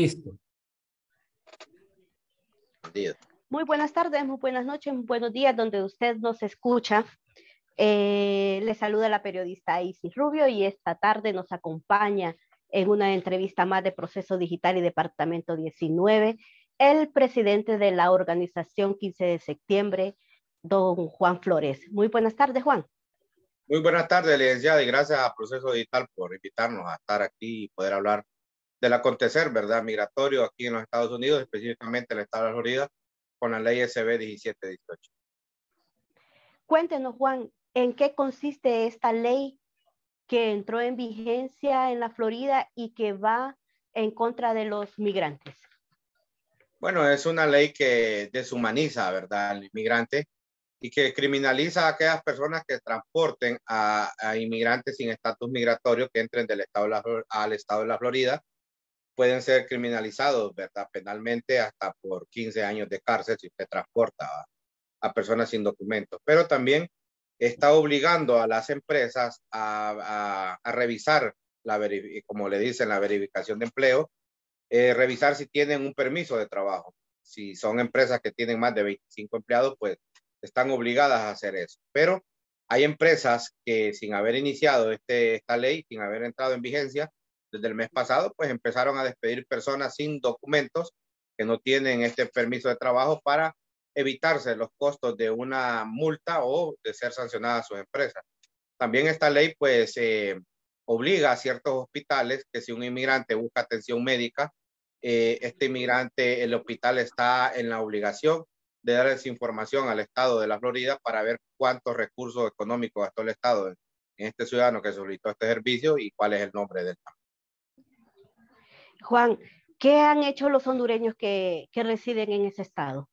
Listo. Muy buenas tardes, muy buenas noches, muy buenos días, donde usted nos escucha. Eh, le saluda la periodista Isis Rubio y esta tarde nos acompaña en una entrevista más de Proceso Digital y Departamento 19 el presidente de la organización 15 de septiembre, don Juan Flores. Muy buenas tardes, Juan. Muy buenas tardes, licenciada, y gracias a Proceso Digital por invitarnos a estar aquí y poder hablar del acontecer, ¿verdad? Migratorio aquí en los Estados Unidos, específicamente en el estado de Florida, con la ley SB 1718. Cuéntenos, Juan, ¿en qué consiste esta ley que entró en vigencia en la Florida y que va en contra de los migrantes? Bueno, es una ley que deshumaniza, ¿verdad?, al inmigrante y que criminaliza a aquellas personas que transporten a, inmigrantes sin estatus migratorio que entren del estado al estado de la Florida pueden ser criminalizados, ¿verdad? Penalmente hasta por 15 años de cárcel si usted transporta a, personas sin documentos. Pero también está obligando a las empresas a, revisar, la como le dicen, la verificación de empleo, eh, revisar si tienen un permiso de trabajo. Si son empresas que tienen más de 25 empleados, pues están obligadas a hacer eso. Pero hay empresas que sin haber iniciado este, esta ley, sin haber entrado en vigencia, desde el mes pasado, pues empezaron a despedir personas sin documentos que no tienen este permiso de trabajo para evitarse los costos de una multa o de ser sancionadas sus empresas. También esta ley pues eh, obliga a ciertos hospitales que si un inmigrante busca atención médica, eh, este inmigrante, el hospital está en la obligación de dar esa información al Estado de la Florida para ver cuántos recursos económicos gastó el Estado en, este ciudadano que solicitó este servicio y cuál es el nombre del Juan, ¿qué han hecho los hondureños que, residen en ese estado?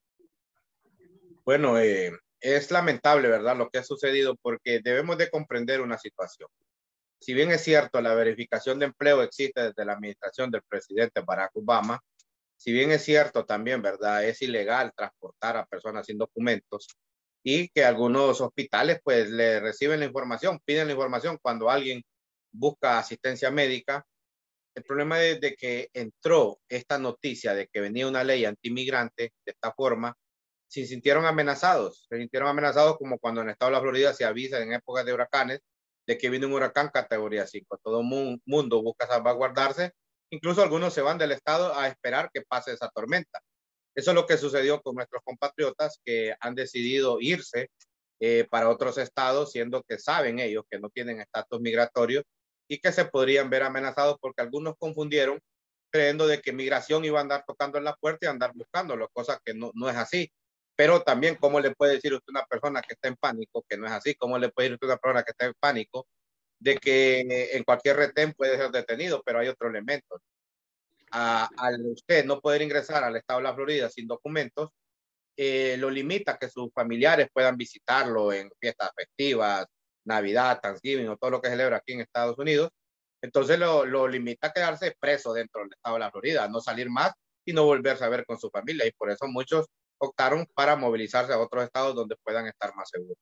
Bueno, eh, es lamentable, ¿verdad? Lo que ha sucedido porque debemos de comprender una situación. Si bien es cierto, la verificación de empleo existe desde la administración del presidente Barack Obama, si bien es cierto también, ¿verdad? Es ilegal transportar a personas sin documentos y que algunos hospitales pues le reciben la información, piden la información cuando alguien busca asistencia médica el problema es de que entró esta noticia de que venía una ley antimigrante de esta forma, se sintieron amenazados, se sintieron amenazados como cuando en el estado de la Florida se avisa en épocas de huracanes de que viene un huracán categoría 5. Todo mundo busca salvaguardarse, incluso algunos se van del estado a esperar que pase esa tormenta. Eso es lo que sucedió con nuestros compatriotas que han decidido irse eh, para otros estados, siendo que saben ellos que no tienen estatus migratorio y que se podrían ver amenazados porque algunos confundieron creyendo de que migración iba a andar tocando en la puerta y andar buscándolo, cosa que no, no es así. Pero también, ¿cómo le puede decir usted a una persona que está en pánico que no es así? ¿Cómo le puede decir usted a una persona que está en pánico de que en cualquier retén puede ser detenido, pero hay otro elemento? al usted no poder ingresar al estado de la Florida sin documentos, eh, lo limita que sus familiares puedan visitarlo en fiestas festivas, Navidad, Thanksgiving o todo lo que celebra aquí en Estados Unidos. Entonces lo, lo limita a quedarse preso dentro del estado de la Florida, no salir más y no volverse a ver con su familia. Y por eso muchos optaron para movilizarse a otros estados donde puedan estar más seguros.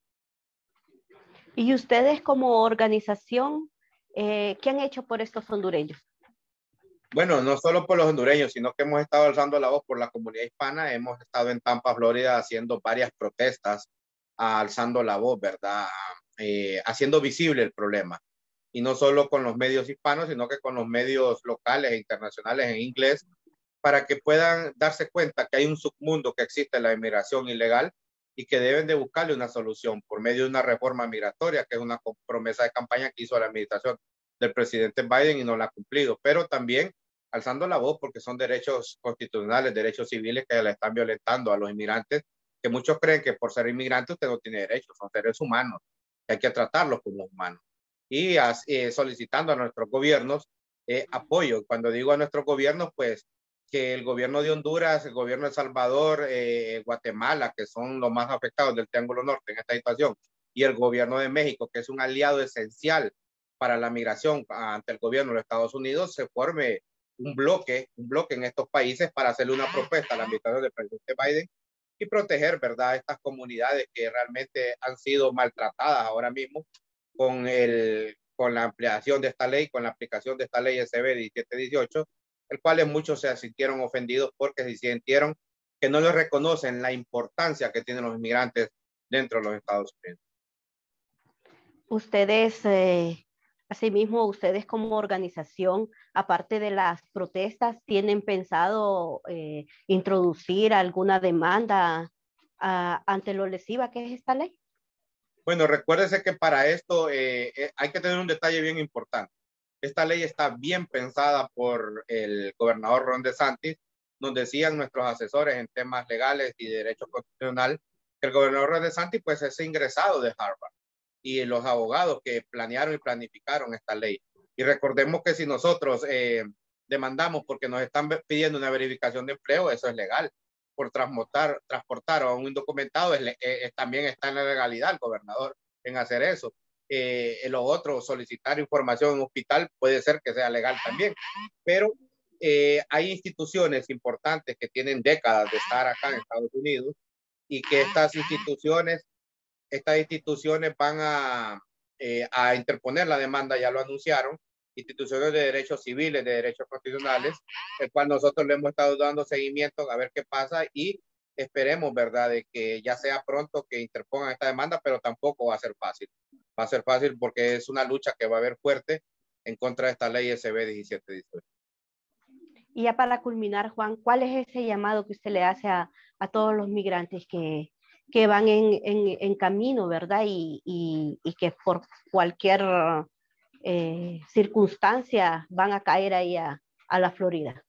¿Y ustedes como organización, eh, qué han hecho por estos hondureños? Bueno, no solo por los hondureños, sino que hemos estado alzando la voz por la comunidad hispana. Hemos estado en Tampa, Florida, haciendo varias protestas, alzando la voz, ¿verdad? Eh, haciendo visible el problema. Y no solo con los medios hispanos, sino que con los medios locales e internacionales en inglés, para que puedan darse cuenta que hay un submundo que existe en la inmigración ilegal y que deben de buscarle una solución por medio de una reforma migratoria, que es una promesa de campaña que hizo la administración del presidente Biden y no la ha cumplido, pero también alzando la voz porque son derechos constitucionales, derechos civiles que le están violentando a los inmigrantes, que muchos creen que por ser inmigrante usted no tiene derechos, son seres humanos hay que tratarlos como humanos. Y eh, solicitando a nuestros gobiernos eh, apoyo. Cuando digo a nuestros gobiernos, pues que el gobierno de Honduras, el gobierno de El Salvador, eh, Guatemala, que son los más afectados del Triángulo Norte en esta situación, y el gobierno de México, que es un aliado esencial para la migración ante el gobierno de los Estados Unidos, se forme un bloque, un bloque en estos países para hacerle una propuesta a la administración del presidente Biden y proteger, ¿verdad?, estas comunidades que realmente han sido maltratadas ahora mismo con, el, con la ampliación de esta ley, con la aplicación de esta ley SB 1718, el cual muchos se sintieron ofendidos porque se sintieron que no les reconocen la importancia que tienen los inmigrantes dentro de los Estados Unidos. Ustedes, eh, asimismo, ustedes como organización, aparte de las protestas, ¿tienen pensado eh, introducir alguna demanda ah, ante lo lesiva que es esta ley? Bueno, recuérdese que para esto eh, hay que tener un detalle bien importante. Esta ley está bien pensada por el gobernador Ron DeSantis. Nos decían nuestros asesores en temas legales y de derecho constitucional que el gobernador Ron DeSantis pues es ingresado de Harvard y los abogados que planearon y planificaron esta ley. Y recordemos que si nosotros eh, demandamos porque nos están pidiendo una verificación de empleo, eso es legal. Por transportar, transportar a un indocumentado es, también está en la legalidad el gobernador en hacer eso. Eh, lo otro, solicitar información en un hospital puede ser que sea legal también, pero eh, hay instituciones importantes que tienen décadas de estar acá en Estados Unidos y que estas instituciones estas instituciones van a, eh, a interponer la demanda, ya lo anunciaron, instituciones de derechos civiles, de derechos constitucionales, el cual nosotros le hemos estado dando seguimiento a ver qué pasa y esperemos, ¿verdad?, de que ya sea pronto que interpongan esta demanda, pero tampoco va a ser fácil. Va a ser fácil porque es una lucha que va a haber fuerte en contra de esta ley SB 1718. Y ya para culminar, Juan, ¿cuál es ese llamado que usted le hace a, a todos los migrantes que, que van en, en, camino, ¿verdad? Y, y, que por cualquier eh, circunstancia van a caer ahí a, a la Florida.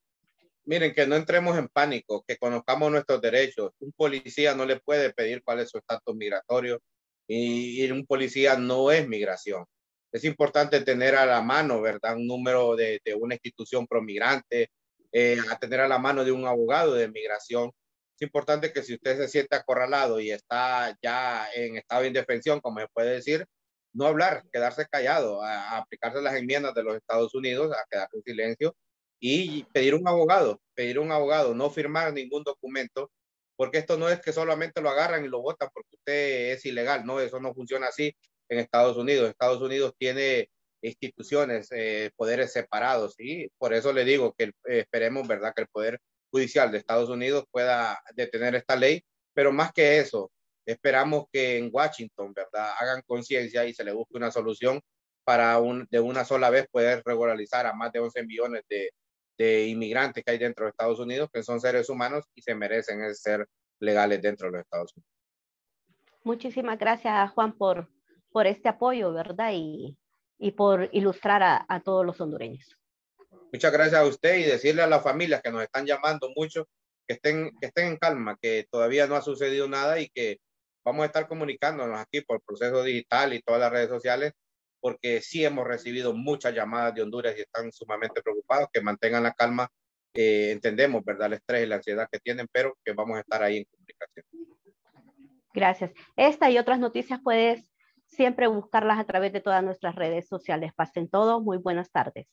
Miren, que no entremos en pánico, que conozcamos nuestros derechos. Un policía no le puede pedir cuál es su estatus migratorio y, un policía no es migración. Es importante tener a la mano, ¿verdad? Un número de, de una institución promigrante, eh, a tener a la mano de un abogado de migración es importante que si usted se siente acorralado y está ya en estado de indefensión, como se puede decir, no hablar, quedarse callado, a, aplicarse las enmiendas de los Estados Unidos, a quedarse en silencio y pedir un abogado, pedir un abogado, no firmar ningún documento, porque esto no es que solamente lo agarran y lo votan porque usted es ilegal, no, eso no funciona así en Estados Unidos. Estados Unidos tiene instituciones, eh, poderes separados y por eso le digo que eh, esperemos, ¿verdad?, que el poder judicial de Estados Unidos pueda detener esta ley, pero más que eso, esperamos que en Washington, ¿verdad?, hagan conciencia y se le busque una solución para un, de una sola vez poder regularizar a más de 11 millones de, de inmigrantes que hay dentro de Estados Unidos, que son seres humanos y se merecen ser legales dentro de los Estados Unidos. Muchísimas gracias, Juan, por, por este apoyo, ¿verdad? Y, y por ilustrar a, a todos los hondureños. Muchas gracias a usted y decirle a las familias que nos están llamando mucho que estén, que estén en calma, que todavía no ha sucedido nada y que vamos a estar comunicándonos aquí por el proceso digital y todas las redes sociales, porque sí hemos recibido muchas llamadas de Honduras y están sumamente preocupados, que mantengan la calma. Entendemos, ¿verdad?, el estrés y la ansiedad que tienen, pero que vamos a estar ahí en comunicación. Gracias. Esta y otras noticias puedes siempre buscarlas a través de todas nuestras redes sociales. Pasen todos. Muy buenas tardes.